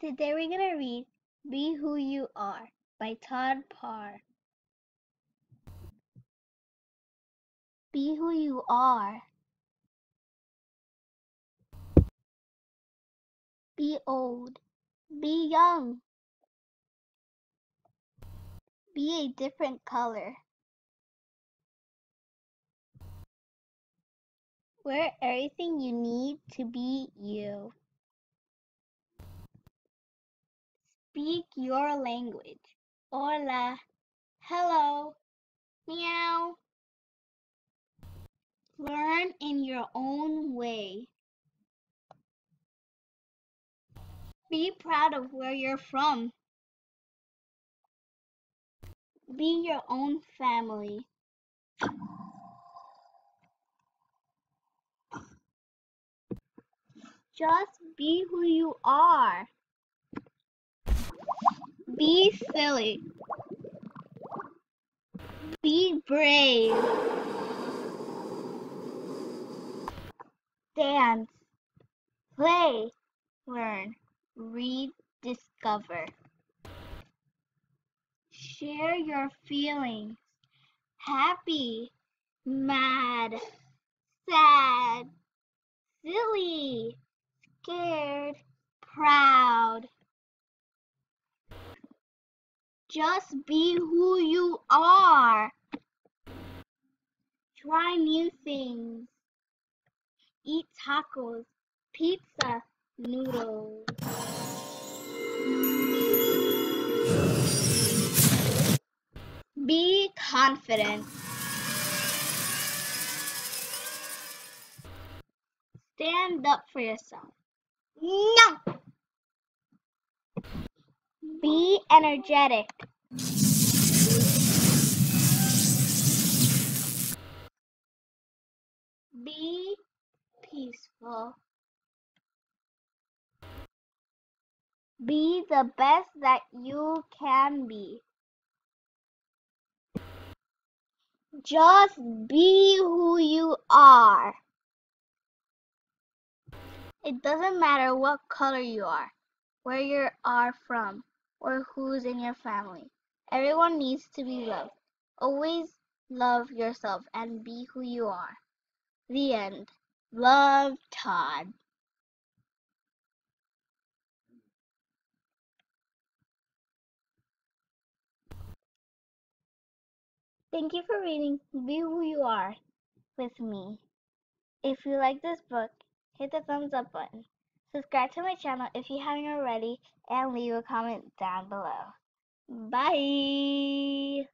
Today we're going to read Be Who You Are by Todd Parr. Be who you are. Be old. Be young. Be a different color. Wear everything you need to be you. Speak your language. Hola. Hello. Meow. Learn in your own way. Be proud of where you're from. Be your own family. Just be who you are. Be silly. Be brave. Dance. Play. Learn. Read. Discover. Share your feelings. Happy. Mad. Sad. Silly. Scared. Proud. Just be who you are. Try new things. Eat tacos, pizza, noodles. Be confident. Stand up for yourself. No! Be energetic. Be peaceful. Be the best that you can be. Just be who you are. It doesn't matter what color you are, where you are from, or who's in your family. Everyone needs to be loved. Always love yourself and be who you are. The end. Love, Todd. Thank you for reading Be Who You Are with me. If you like this book, hit the thumbs up button. Subscribe to my channel if you haven't already and leave a comment down below. Bye!